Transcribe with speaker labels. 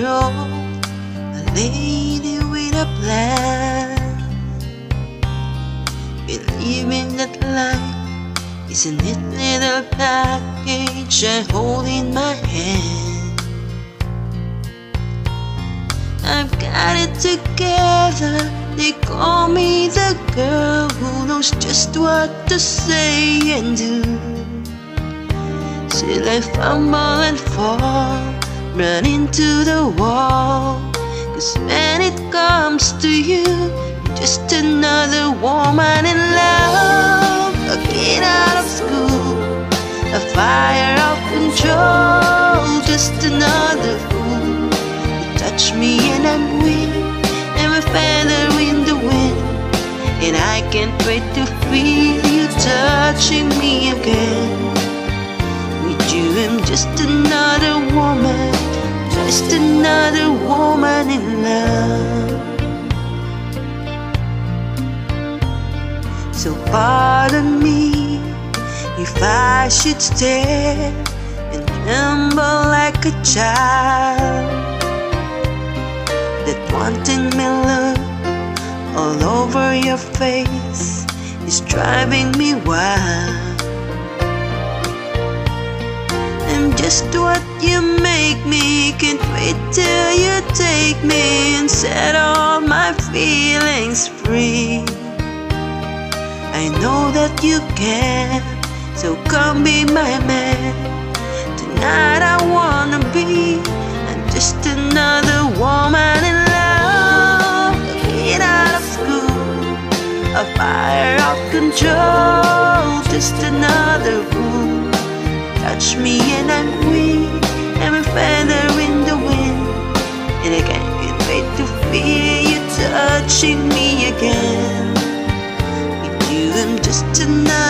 Speaker 1: a lady with a plan. Believing that life is a neat little package I hold in my hand. I've got it together. They call me the girl who knows just what to say and do. Still I fumble and fall, run into the wall. Cause when it comes to you, just another woman in love. A kid out of school, a fire of control, just another fool. You touch me and I'm weak, and a feather in the wind. And I can't wait to feel you touching me again. Just another woman, just another woman in love. So pardon me if I should stare and tremble like a child. That wanting me look all over your face is driving me wild. Just what you make me. Can't wait till you take me and set all my feelings free. I know that you can, so come be my man. Tonight I wanna be. I'm just another woman in love. Kid out of school, a fire of control. Just another. Touch me and I'm weak. I'm a feather in the wind, and I can't wait to feel you touching me again. With you, I'm just another